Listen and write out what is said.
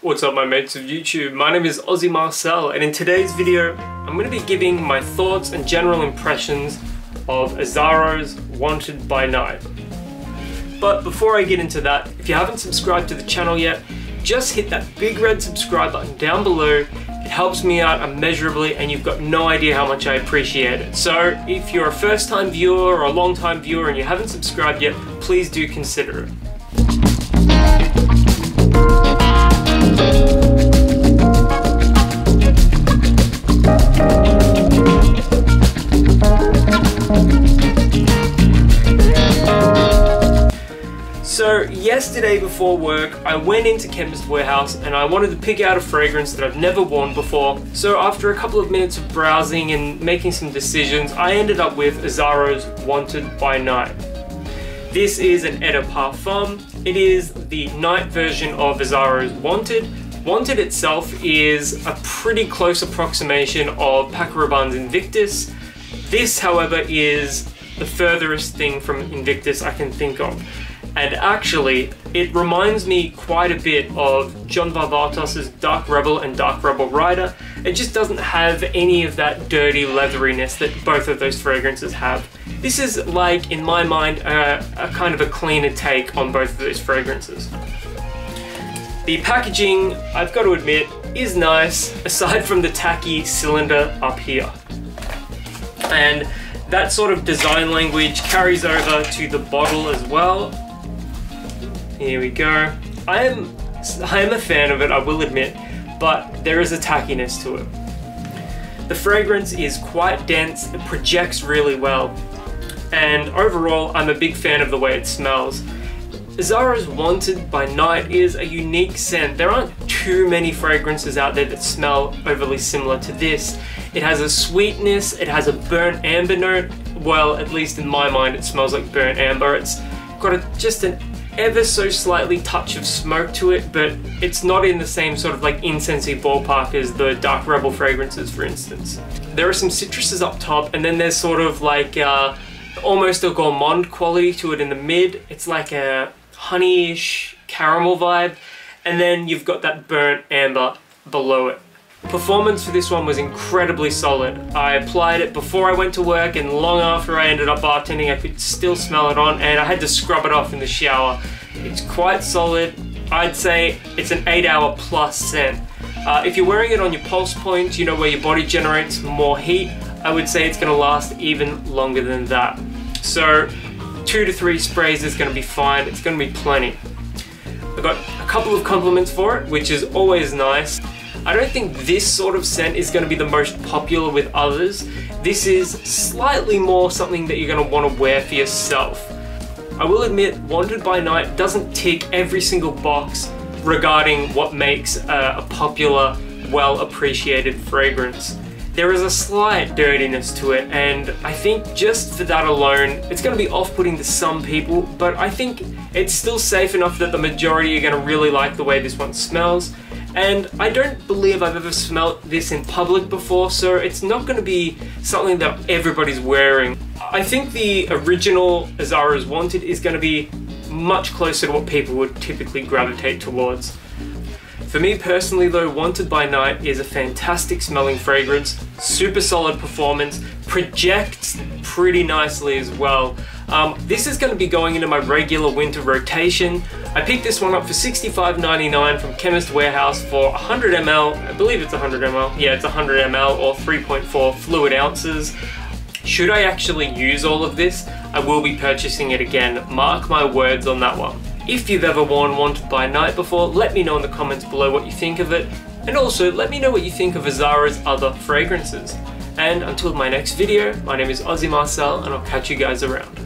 What's up my mates of YouTube? My name is Aussie Marcel and in today's video I'm going to be giving my thoughts and general impressions of Azzaro's Wanted by Night. But before I get into that, if you haven't subscribed to the channel yet, just hit that big red subscribe button down below. It helps me out immeasurably and you've got no idea how much I appreciate it. So if you're a first time viewer or a long time viewer and you haven't subscribed yet, please do consider it. So yesterday before work, I went into Chemist Warehouse and I wanted to pick out a fragrance that I've never worn before. So after a couple of minutes of browsing and making some decisions, I ended up with Azzaro's Wanted by Night. This is an Eau de Parfum. It is the night version of Azzaro's Wanted. Wanted itself is a pretty close approximation of Paco Rabanne's Invictus. This, however, is the furthest thing from Invictus I can think of. And actually, it reminds me quite a bit of John Varvatos' Dark Rebel and Dark Rebel Rider. It just doesn't have any of that dirty leatheriness that both of those fragrances have. This is like, in my mind, a, a kind of a cleaner take on both of those fragrances. The packaging, I've got to admit, is nice, aside from the tacky cylinder up here. And that sort of design language carries over to the bottle as well. Here we go. I am I am a fan of it, I will admit, but there is a tackiness to it. The fragrance is quite dense, it projects really well, and overall I'm a big fan of the way it smells. Azzaro's Wanted by Night is a unique scent. There aren't too many fragrances out there that smell overly similar to this. It has a sweetness, it has a burnt amber note. Well, at least in my mind, it smells like burnt amber. It's got a, just an ever so slightly touch of smoke to it, but it's not in the same sort of like incensey ballpark as the Dark Rebel fragrances, for instance. There are some citruses up top, and then there's sort of like uh, almost a gourmand quality to it in the mid. It's like a honeyish caramel vibe, and then you've got that burnt amber below it. Performance for this one was incredibly solid. I applied it before I went to work and long after I ended up bartending I could still smell it on and I had to scrub it off in the shower. It's quite solid. I'd say it's an 8 hour plus scent. Uh, if you're wearing it on your pulse point, you know where your body generates more heat, I would say it's going to last even longer than that. So two to three sprays is going to be fine. It's going to be plenty. I got a couple of compliments for it, which is always nice. I don't think this sort of scent is going to be the most popular with others. This is slightly more something that you're going to want to wear for yourself. I will admit, Wanted by Night doesn't tick every single box regarding what makes a, a popular, well appreciated fragrance. There is a slight dirtiness to it, and I think just for that alone, it's going to be off putting to some people, but I think it's still safe enough that the majority are going to really like the way this one smells. And I don't believe I've ever smelt this in public before, so it's not going to be something that everybody's wearing. I think the original Azzaro's Wanted is going to be much closer to what people would typically gravitate towards. For me personally though, Wanted by Night is a fantastic smelling fragrance, super solid performance, projects pretty nicely as well. Um, this is going to be going into my regular winter rotation. I picked this one up for $65.99 from Chemist Warehouse for 100 ml, I believe it's 100 ml, yeah it's 100 ml or 3.4 fluid ounces. Should I actually use all of this, I will be purchasing it again, mark my words on that one. If you've ever worn Wanted by Night before, let me know in the comments below what you think of it, and also let me know what you think of Azzaro's other fragrances. And until my next video, my name is Aussie Marcel, and I'll catch you guys around.